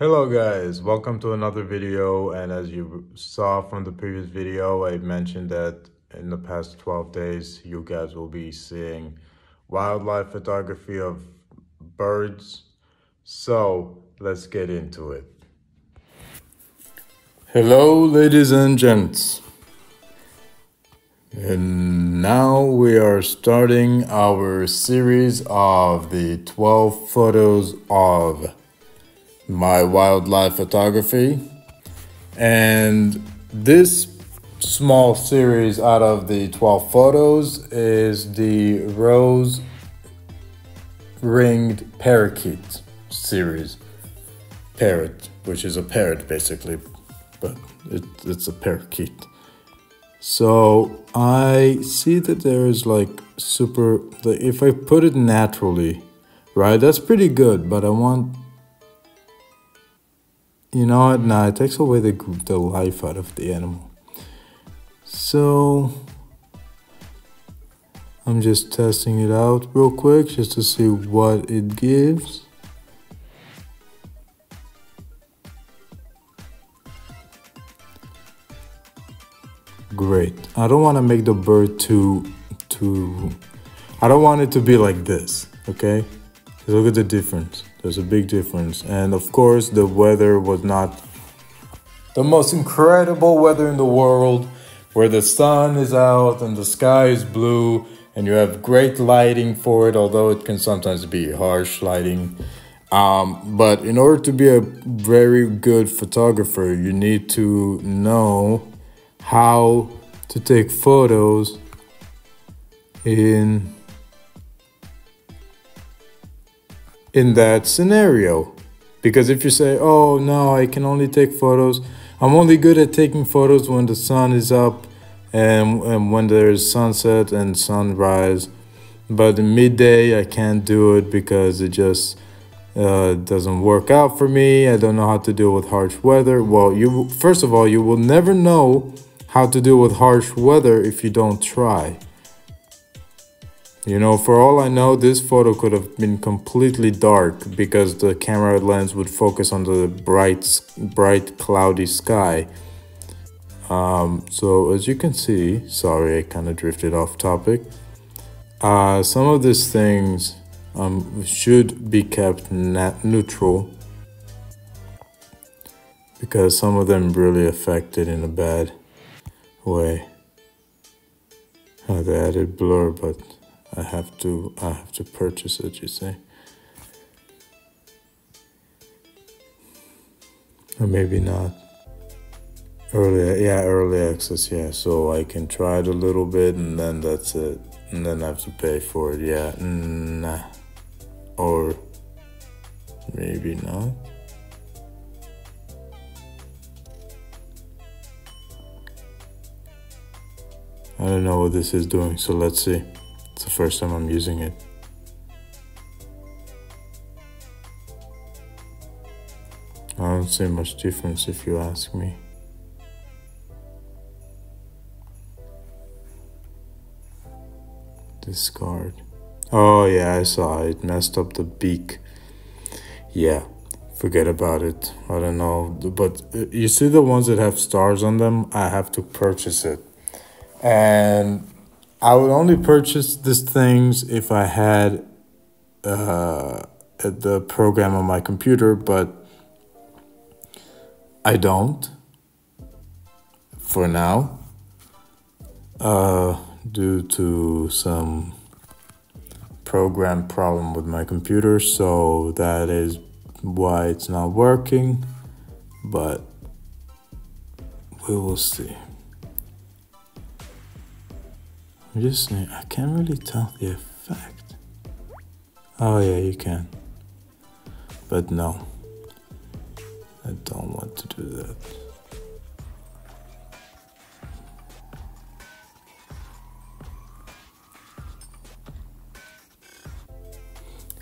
Hello guys, welcome to another video and as you saw from the previous video I mentioned that in the past 12 days you guys will be seeing wildlife photography of birds. So let's get into it. Hello ladies and gents. And now we are starting our series of the 12 photos of my wildlife photography. And this small series out of the 12 photos is the rose ringed parakeet series. Parrot, which is a parrot basically, but it, it's a parakeet. So I see that there is like super, if I put it naturally, right, that's pretty good, but I want you know what? Nah, it takes away the, the life out of the animal. So, I'm just testing it out real quick just to see what it gives. Great. I don't want to make the bird too, too, I don't want it to be like this, okay? Look at the difference. There's a big difference. And of course, the weather was not the most incredible weather in the world where the sun is out and the sky is blue and you have great lighting for it, although it can sometimes be harsh lighting. Um, but in order to be a very good photographer, you need to know how to take photos in in that scenario. Because if you say, oh no, I can only take photos, I'm only good at taking photos when the sun is up and, and when there's sunset and sunrise. But midday, I can't do it because it just uh, doesn't work out for me. I don't know how to deal with harsh weather. Well, you first of all, you will never know how to deal with harsh weather if you don't try. You know, for all I know, this photo could have been completely dark because the camera lens would focus on the bright, bright cloudy sky. Um, so as you can see, sorry, I kind of drifted off topic. Uh, some of these things um, should be kept neutral because some of them really affect it in a bad way. Uh, they added blur, but I have to I have to purchase it, you say? Or maybe not. Early yeah, early access, yeah. So I can try it a little bit and then that's it. And then I have to pay for it, yeah. Nah. Or maybe not. I don't know what this is doing, so let's see. It's the first time I'm using it. I don't see much difference if you ask me. Discard. Oh yeah, I saw it. Messed up the beak. Yeah, forget about it. I don't know. But uh, you see the ones that have stars on them? I have to purchase it. And I would only purchase these things if I had uh, the program on my computer, but I don't for now uh, due to some program problem with my computer. So that is why it's not working, but we will see. Just I can't really tell the effect. Oh yeah, you can. But no. I don't want to do that.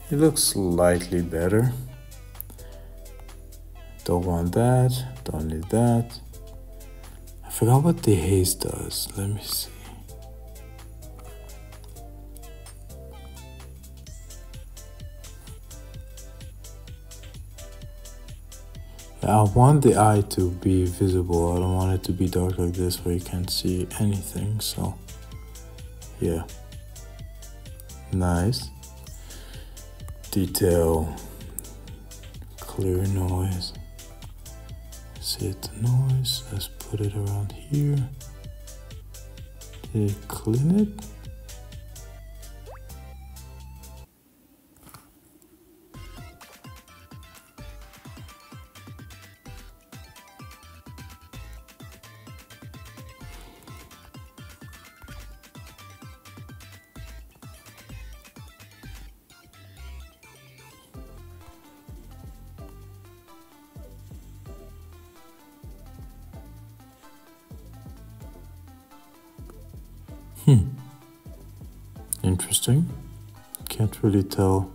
It looks slightly better. Don't want that, don't need that. I forgot what the haze does. Let me see. I want the eye to be visible. I don't want it to be dark like this where you can't see anything. So, yeah. Nice. Detail. Clear noise. Set the noise. Let's put it around here. Did it clean it? Hmm. Interesting. Can't really tell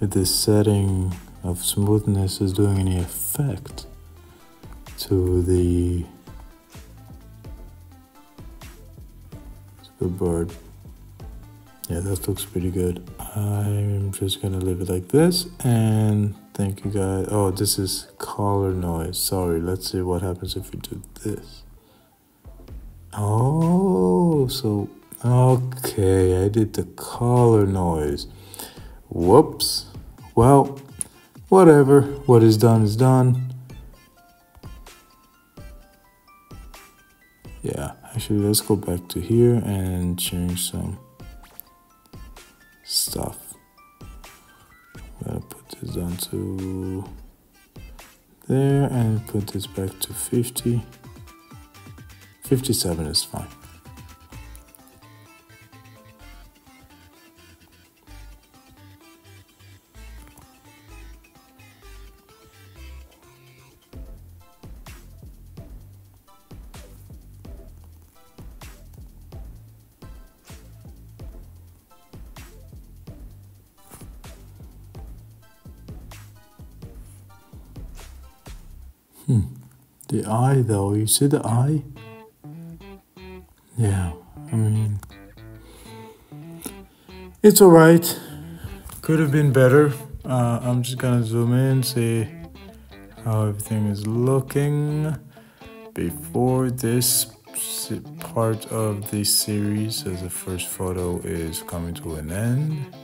if this setting of smoothness is doing any effect to the to the bird. Yeah, that looks pretty good. I'm just gonna leave it like this and thank you guys. Oh, this is color noise. Sorry, let's see what happens if we do this. Oh, so okay, I did the color noise. Whoops. Well, whatever. What is done is done. Yeah, actually, let's go back to here and change some stuff. I'm gonna put this down to there and put this back to 50. 57 is fine. Hmm. The eye, though, you see the eye? Yeah, I mean, it's alright. Could have been better. Uh, I'm just gonna zoom in, see how everything is looking before this part of the series as the first photo is coming to an end.